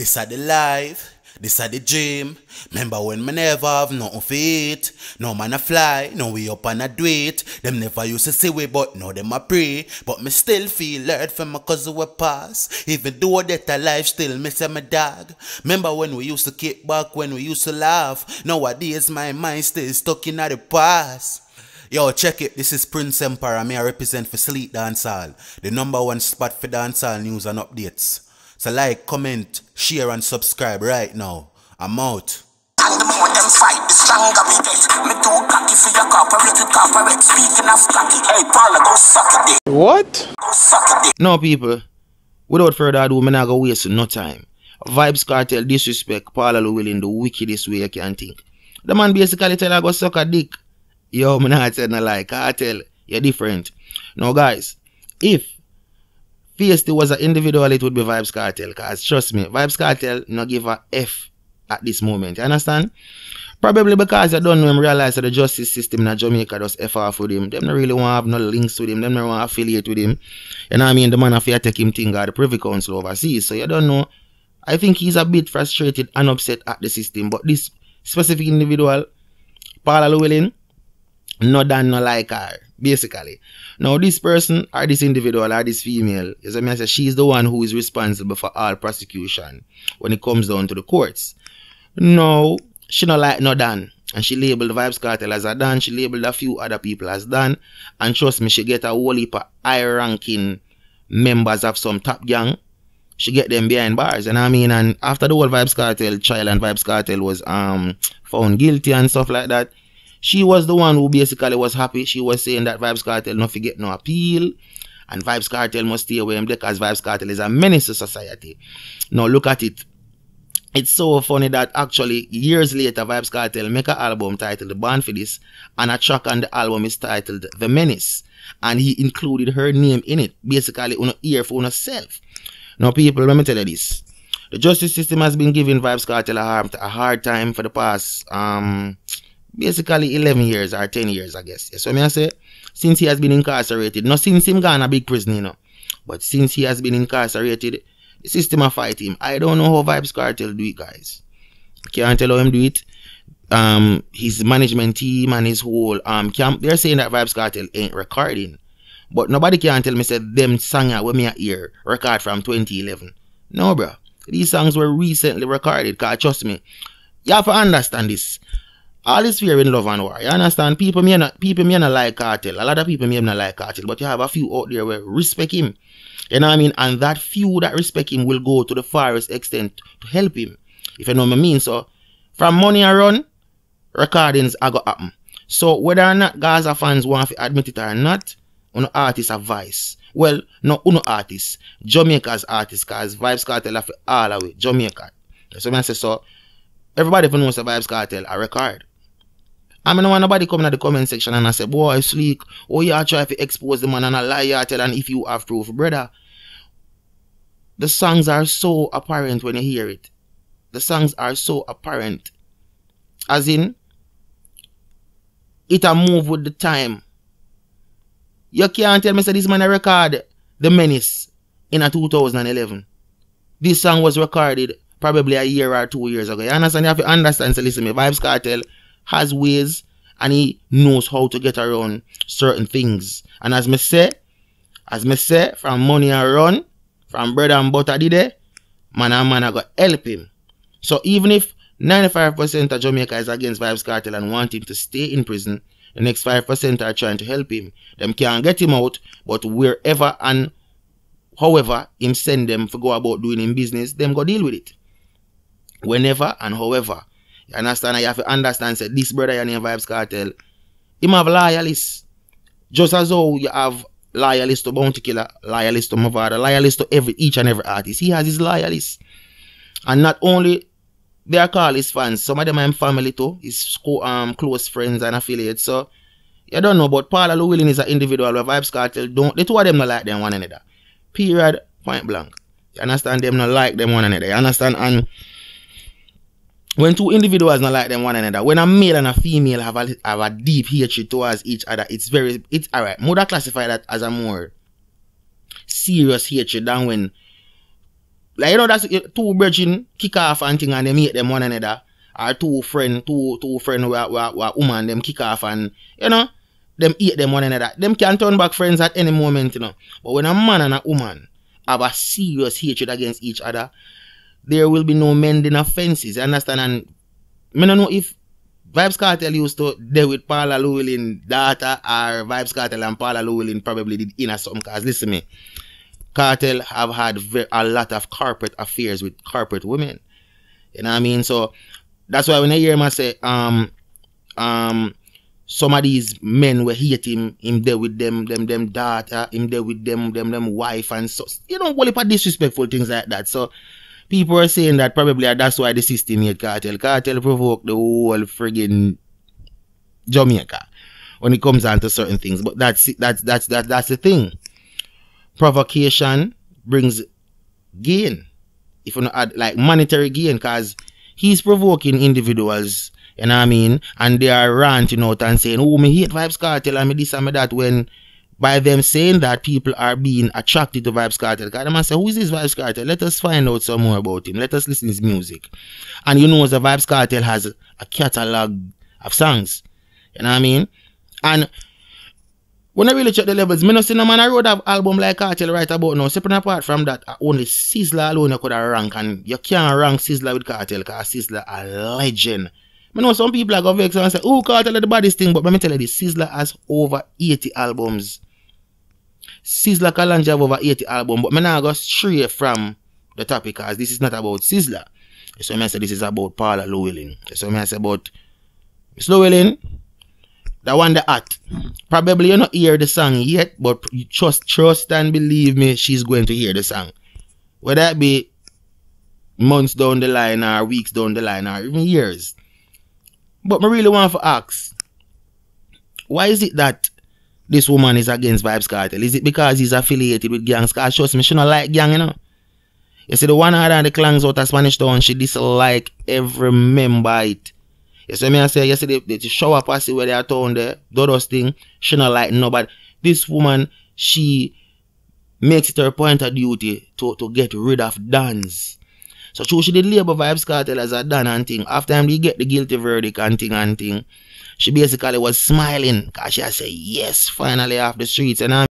This are the life, this are the dream. Remember when me never have nothing for it. No man a fly, no we up and a do it. Them never used to see we, but now them a pray. But me still feel hurt from my cousin we pass. Even though that a life still me say my dog. Remember when we used to kick back, when we used to laugh. Nowadays my mind still stuck in the past. Yo, check it. This is Prince Empire. Me I represent for Sleek Dancehall, the number one spot for dancehall news and updates. So like, comment, share and subscribe right now. I'm out. And the more them fight, the stronger we get. Me too cocky for your corporate with corporate. Speaking of cocky, hey Paula, go suck a dick. What? Go suck a dick. No, people. Without further ado, me not go waste no time. Vybz Kartel disrespect Paula Llewellyn the wickedest way you can think. The man basically tell her go suck a dick. Yo, me not tell no lie. Kartel, you're different. Now, guys, if Feisty was an individual, it would be Vybz Kartel. Cause trust me, Vybz Kartel no give a F at this moment. You understand? Probably because you don't know him realize that the justice system in Jamaica does F off with him. Not really want to have no links with him. Them not want to affiliate with him. You know what I mean? The man have to take him thing at the Privy Council overseas. So you don't know. I think he's a bit frustrated and upset at the system. But this specific individual, Paula Llewellyn, no done no like her, basically. Now this person or this individual or this female, is I mean, I say she's the one who is responsible for all prosecution when it comes down to the courts. No, she not like no done. And she labeled Vybz Kartel as a done. She labeled a few other people as done. And trust me, she get a whole heap of high ranking members of some top gang. She get them behind bars. And I mean, and after the whole Vybz Kartel trial and Vybz Kartel was um found guilty and stuff like that, she was the one who basically was happy. She was saying that Vybz Kartel not forget no appeal. And Vybz Kartel must stay away because Vybz Kartel is a menace to society. Now look at it. It's so funny that actually years later Vybz Kartel make an album titled Born Fi Dis and a track on the album is titled The Menace. And he included her name in it. Basically on ear for herself. Now people, let me tell you this. The justice system has been giving Vybz Kartel a hard, a hard time for the past um basically 11 years or 10 years, I guess. So me I say, since he has been incarcerated, not since him gone a big prison, you know, but since he has been incarcerated, the system a fight him. I don't know how Vybz Kartel do it, guys. Can't tell how him do it. Um, his management team and his whole um camp, they're saying that Vybz Kartel ain't recording. But nobody can tell me say them song when me hear record from 2011. No, bro. These songs were recently recorded. Cause trust me, you have to understand this all this fear in love and war. You understand? People may not people may not like Kartel. A lot of people may not like Kartel, but you have a few out there where respect him. You know what I mean? And that few that respect him will go to the farthest extent to help him. If you know what I mean. So from money run, recordings are gonna happen. So whether or not Gaza fans want to admit it or not, on artist advice. Well, no uno artist. Jamaica's artist, cause Vybz Kartel have all away. Jamaica. So I say so everybody even knows the Vybz Kartel a record. I mean, when nobody come in the comment section and I say, boy, sleek, oh, you try to expose the man and a you tell and if you have proof, brother. The songs are so apparent when you hear it. The songs are so apparent. As in, it a move with the time. You can't tell me say this man a record The Menace in a 2011. This song was recorded probably a year or two years ago. You understand? You have to understand. So listen, me, Vybz Kartel has ways and he knows how to get around certain things. And as me say, as me say, from money and run, from bread and butter did it, man and man I got help him. So even if 95% of Jamaica is against Vybz Kartel and want him to stay in prison, the next 5% are trying to help him. Them can't get him out, but wherever and however him send them to go about doing in business, them go deal with it. Whenever and however. You understand? You have to understand say this brother your name Vybz Kartel. Him have loyalists. Just as though you have loyalists to Bounty Killer, loyalists to Mavado, loyalists to every each and every artist. He has his loyalists. And not only they are called his fans, some of them are family too, his um close friends and affiliates. So you don't know, but Paula Llewellyn is an individual where Vybz Kartel don't the two of them not like them one another. Period point blank. You understand them not like them one another. You understand? And when two individuals not like them one another, when a male and a female have a, have a deep hatred towards each other, it's very, it's alright. Mother classify that as a more serious hatred than when like you know that's two brethren kick off and thing and they meet them one another. Or two friend, two two friend who are woman, them kick off and you know, them eat them one another. Them can turn back friends at any moment, you know. But when a man and a woman have a serious hatred against each other, there will be no mending offenses. You understand? And I don't know if Vybz Kartel used to deal with Paula Llewellyn daughter or Vybz Kartel and Paula Llewellyn probably did in a something. Cause listen me, Kartel have had a lot of corporate affairs with corporate women. You know what I mean? So that's why when I hear him say, um, um, some of these men were hate him, him there with them, them, them daughter, him there with them, them, them wife, and so you know, well, of disrespectful things like that. So people are saying that probably uh, that's why the system hate Kartel. Kartel provoked the whole friggin' Jamaica when it comes down to certain things. But that's that's that's that that's the thing. Provocation brings gain. If you add like monetary gain, cause he's provoking individuals, you know what I mean? And they are ranting out and saying, Oh, me hate Vybz Kartel and me this and me that when by them saying that people are being attracted to Vybz Kartel. Because man say, who is this Vybz Kartel? Let us find out some more about him. Let us listen to his music. And you know the Vybz Kartel has a catalog of songs. You know what I mean? And when I really check the levels, me no see no man I wrote an album like Kartel right about now. Separate apart from that, uh, only Sizzla alone could have rank and you can't rank Sizzla with Kartel because Sizzla a legend. I know some people are going to vex and say, oh, Kartel is the baddest thing, but let me tell you this, Sizzla has over 80 albums. Sizzla Kalonji have over 80 albums, but me now go straight from the topic because this is not about Sizzla. So I say this is about Paula Llewellyn. So I say about Miss Llewellyn, the one the act. Probably you not hear the song yet, but you trust, trust and believe me, she's going to hear the song. Whether that be months down the line or weeks down the line or even years. But I really want to ask, why is it that this woman is against Vybz Kartel? Is it because he's affiliated with gangs? Cause trust me, she not like gang, you know. You see, the one of the clangs out of Spanish Town, she dislike every member it. You see me I say yesterday the, the Shower Posse where they are town there, do those thing, she not like nobody. This woman, she makes it her point of duty to, to get rid of Dons. So true, she did label Vybz Kartel as a Don and thing. After him, they get the guilty verdict and thing and thing. She basically was smiling because she said, yes, finally off the streets. And I